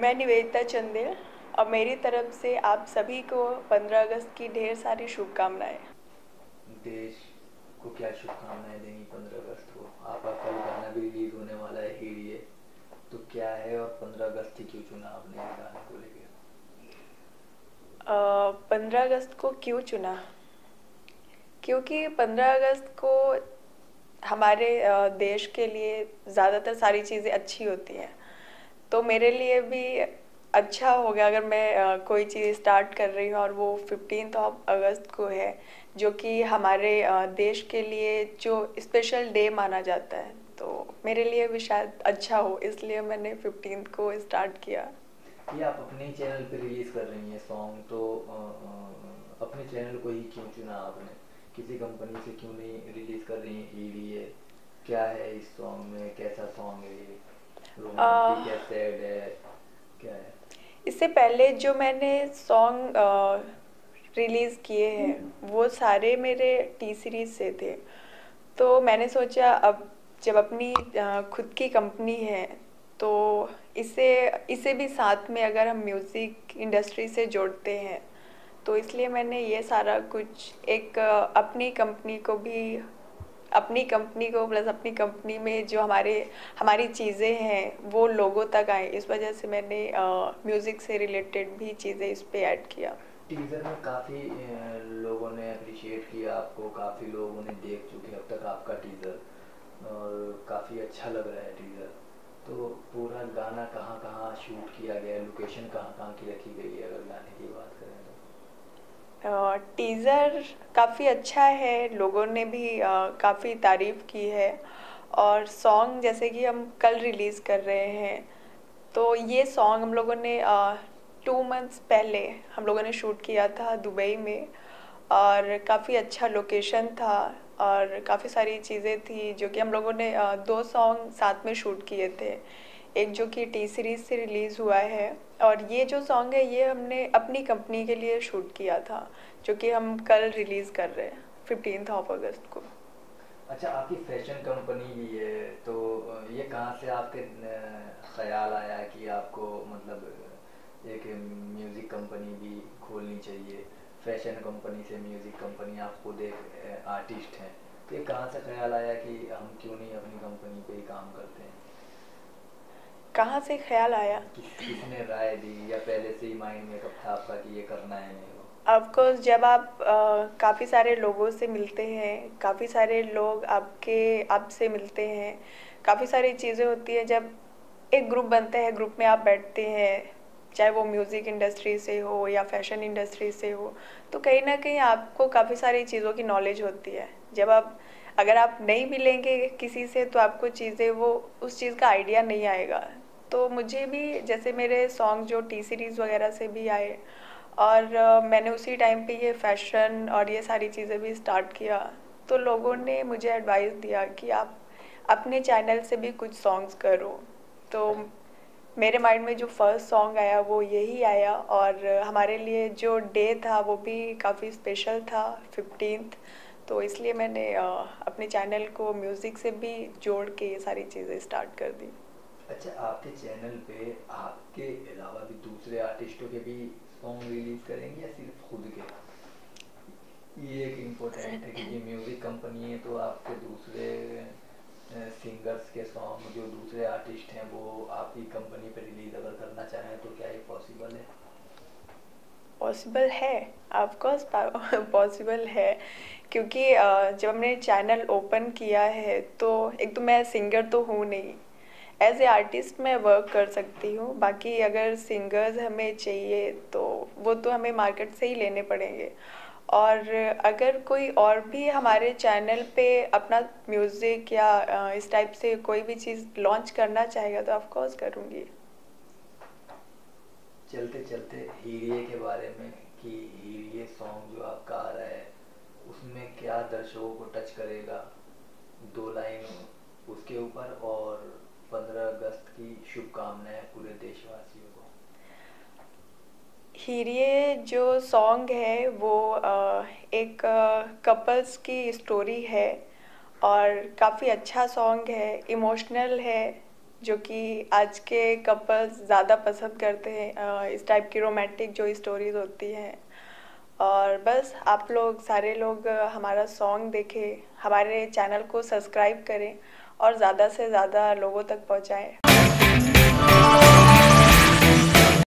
मैं निवेदिता चंदेल और मेरी तरफ़ से आप सभी को 15 अगस्त की ढेर सारी शुभकामनाएँ। देश को क्या शुभकामनाएँ देंगी 15 अगस्त को? आपका कल गाना भी रिलीज़ होने वाला है हीरिए तो क्या है और 15 अगस्त ही क्यों चुना आपने इस गाने को लेकर? पंद्रह अगस्त को क्यों चुना? क्योंकि पंद्रह अगस्त को हमारे देश के लिए ज़्यादातर सारी चीज़ें अच्छी होती हैं। तो मेरे लिए भी अच्छा होगा अगर मैं कोई चीज़ स्टार्ट कर रही हूँ और वो फिफ्टीन ऑफ़ अगस्त को है जो कि हमारे देश के लिए जो स्पेशल डे माना जाता है। तो मेरे लिए भी शायद अच्छा हो इसलिए मैंने फिफ्टीन को स्टार्ट किया। ये आप अपने चैनल पे रिलीज़ कर रही हैं सॉन्ग तो आ, अपने चैनल को ही क्यों चुना आपने? किसी कंपनी से क्यों नहीं रिलीज़ कर रही हैं? ये क्या है इस सॉन्ग में? कैसा सॉन्ग है ये? है इससे पहले जो मैंने सॉन्ग रिलीज़ किए हैं वो सारे मेरे टी सीरीज़ से थे। तो मैंने सोचा अब जब अपनी खुद की कंपनी है तो इसे इसे भी साथ में अगर हम म्यूज़िक इंडस्ट्री से जोड़ते हैं तो इसलिए मैंने ये सारा कुछ एक अपनी कंपनी को भी अपनी कंपनी को प्लस अपनी कंपनी में जो हमारे, हमारी चीज़ें हैं, वो लोगों तक आए। इस वजह से मैंने म्यूज़िक से रिलेटेड भी चीज़ें इस पर ऐड किया। टीज़र में काफ़ी लोगों ने अप्रिशिएट किया आपको, काफ़ी लोगों ने देख चुके अब तक आपका टीज़र और काफ़ी अच्छा लग रहा है टीज़र तो पूरा गाना कहाँ कहाँ शूट किया गया लोकेशन कहाँ कहाँ की रखी गई है, अगर गाने की बात करें तो? टीज़र काफ़ी अच्छा है, लोगों ने भी काफ़ी तारीफ़ की है। और सॉन्ग जैसे कि हम कल रिलीज़ कर रहे हैं तो ये सॉन्ग हम लोगों ने टू मंथ्स पहले हम लोगों ने शूट किया था दुबई में। और काफ़ी अच्छा लोकेशन था और काफ़ी सारी चीज़ें थी जो कि हम लोगों ने दो सॉन्ग साथ में शूट किए थे। एक जो कि टी सीरीज़ से रिलीज़ हुआ है और ये जो सॉन्ग है, ये हमने अपनी कंपनी के लिए शूट किया था, जो कि हम कल रिलीज़ कर रहे हैं फिफ्टीन ऑफ़ अगस्त को। अच्छा आपकी फ़ैशन कंपनी भी है तो ये कहाँ से आपके ख्याल आया कि आपको मतलब एक म्यूज़िक कंपनी भी खोलनी चाहिए? फ़ैशन कंपनी से म्यूज़िक कंपनी आप खुद एक आर्टिस्ट हैं। तो ये कहाँ से ख्याल आया कि हम क्यों नहीं अपनी कंपनी पे ही काम करते हैं? कहाँ से ख्याल आया? किसने राय दी या पहले से ही माइंड में कब था आपका कि ये करना है ऑफकोर्स जब आप काफ़ी सारे लोगों से मिलते हैं काफ़ी सारे लोग आपके आपसे मिलते हैं काफ़ी सारी चीज़ें होती हैं जब एक ग्रुप बनता है ग्रुप में आप बैठते हैं चाहे वो म्यूज़िक इंडस्ट्री से हो या फ़ैशन इंडस्ट्री से हो तो कहीं ना कहीं आपको काफ़ी सारी चीज़ों की नॉलेज होती है। जब आप अगर आप नहीं मिलेंगे किसी से तो आपको चीज़ें वो उस चीज़ का आइडिया नहीं आएगा। तो मुझे भी जैसे मेरे सॉन्ग जो टी सीरीज़ वगैरह से भी आए और मैंने उसी टाइम पे ये फ़ैशन और ये सारी चीज़ें भी स्टार्ट किया। तो लोगों ने मुझे एडवाइस दिया कि आप अपने चैनल से भी कुछ सॉन्ग्स करो। तो मेरे माइंड में जो फ़र्स्ट सॉन्ग आया वो यही आया और हमारे लिए जो डे था वो भी काफ़ी स्पेशल था फिफ्टींथ तो इसलिए मैंने अपने चैनल को म्यूज़िक से भी जोड़ के ये सारी चीज़ें स्टार्ट कर दी। अच्छा आपके चैनल पे आपके अलावा भी दूसरे आर्टिस्टों के भी सॉन्ग रिलीज़ करेंगे या सिर्फ़ खुद के? ये एक इम्पोर्टेंट है कि म्यूज़िक कंपनी है तो आपके दूसरे सिंगर्स के सॉन्ग जो दूसरे आर्टिस्ट हैं, वो आपकी कंपनी पे रिलीज़ अगर करना चाहें तो क्या ये पॉसिबल है? पॉसिबल है। ऑफकोर्स पॉसिबल है। क्योंकि जब हमने चैनल ओपन किया है तो एक तो मैं सिंगर तो हूँ नहीं। एज ए आर्टिस्ट मैं वर्क कर सकती हूँ। बाकी अगर सिंगर्स हमें चाहिए तो वो तो हमें मार्केट से ही लेने पड़ेंगे। और अगर कोई और भी हमारे चैनल पे अपना म्यूज़िक या इस टाइप से कोई भी चीज़ लॉन्च करना चाहेगा तो ऑफकोर्स करूँगी। चलते चलते हीरिए के बारे में कि हीरिए सॉन्ग जो आपका आ रहा है, उसमें क्या दर्शकों को टच करेगा? दो लाइन उसके ऊपर और पंद्रह अगस्त की शुभकामनाएँ पूरे देशवासियों को। हीरिए जो सॉन्ग है, वो एक कपल्स की स्टोरी है और काफ़ी अच्छा सॉन्ग है इमोशनल है, जो कि आज के कपल्स ज़्यादा पसंद करते हैं इस टाइप की रोमांटिक जो स्टोरीज होती हैं। और बस आप लोग, सारे लोग हमारा सॉन्ग देखें, हमारे चैनल को सब्सक्राइब करें और ज़्यादा से ज़्यादा लोगों तक पहुँचाएँ।